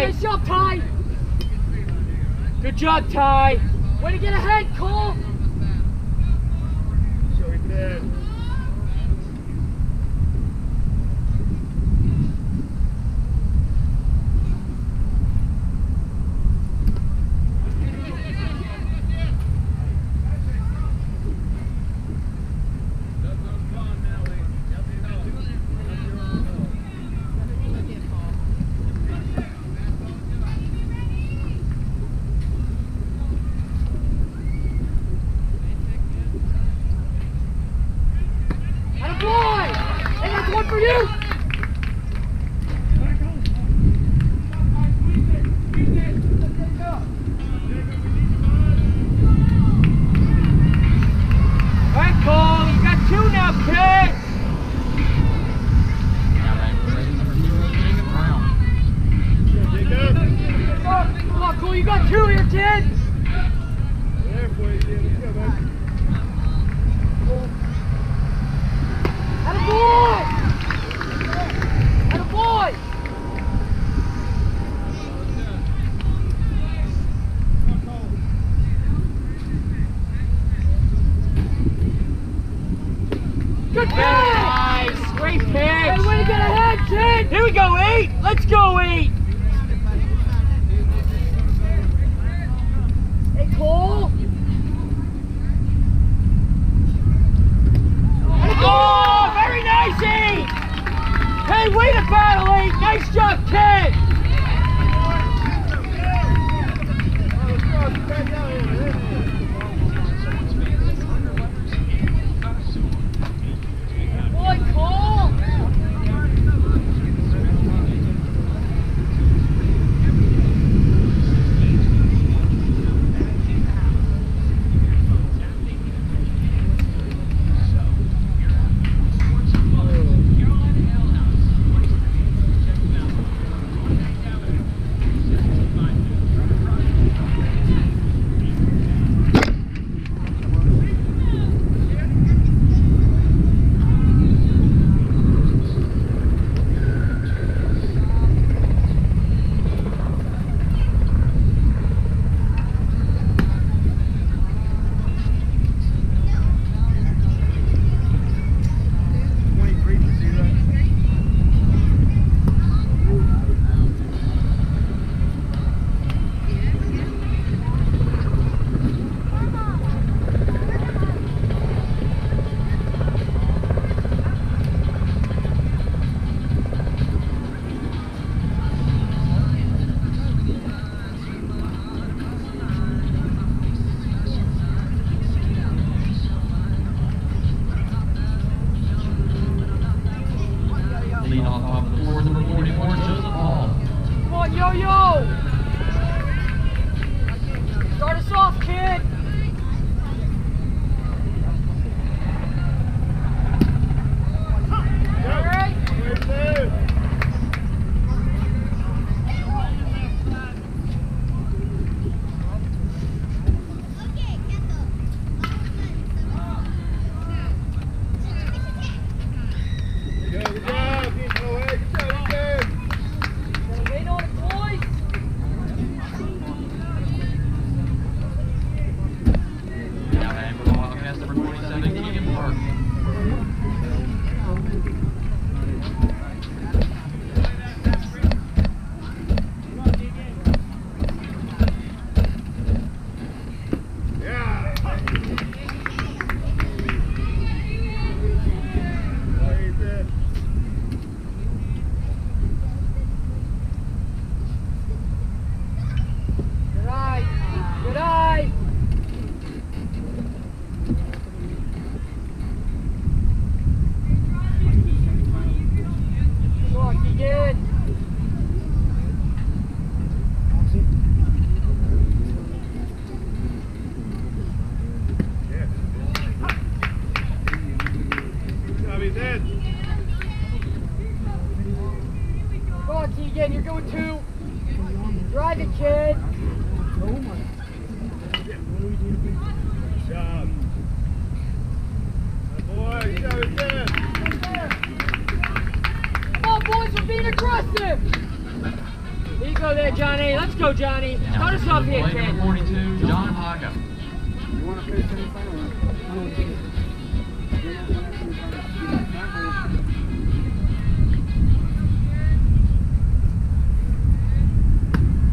Ty. Good job, Ty. Good job, Ty. Way to get ahead, Cole. Let's go eat. Hey, Cole. Oh, very nice, eight. Hey, way to battle, eight. Nice job, kid. there, Johnny. Let's go, Johnny. Start us off here, kid. 42, John You want to?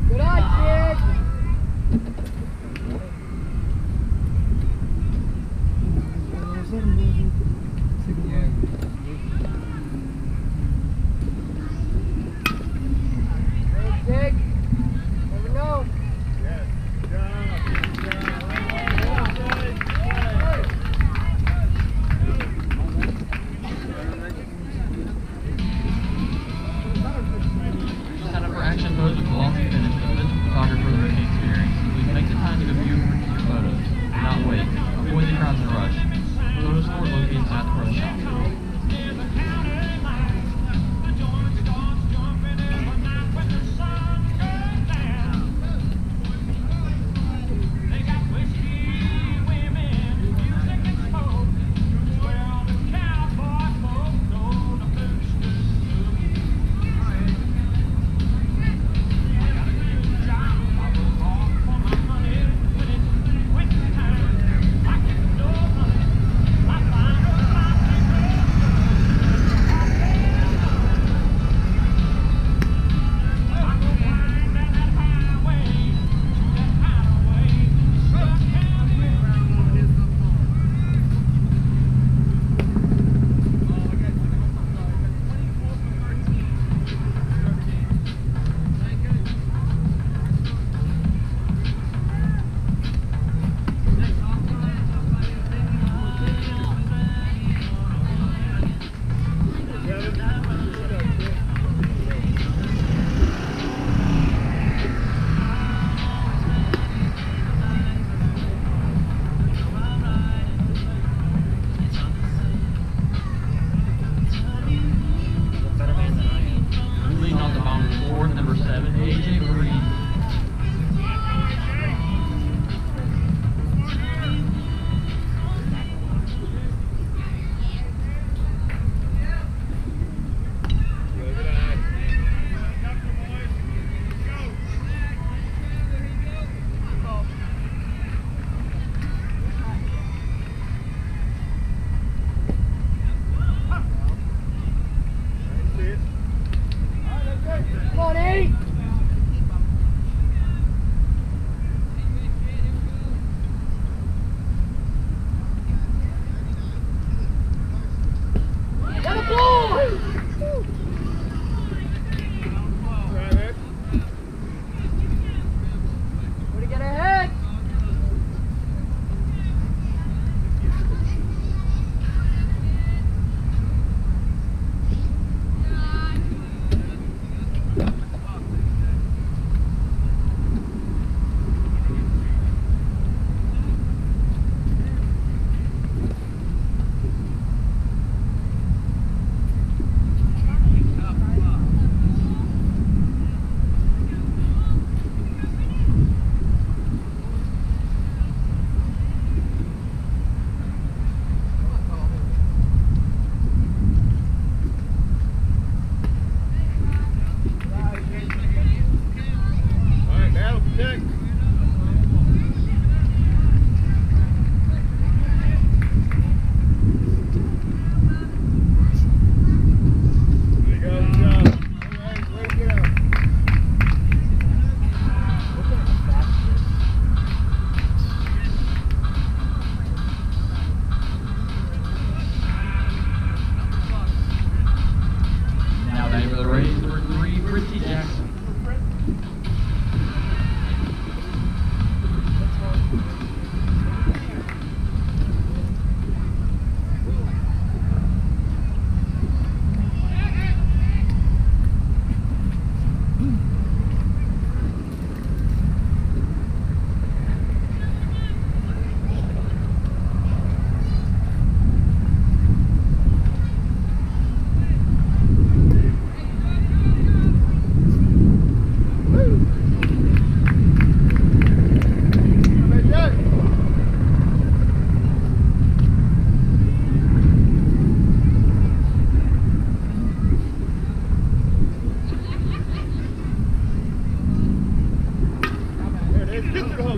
Good on, kid.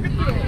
Through the hole,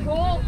Cole,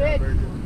pitch.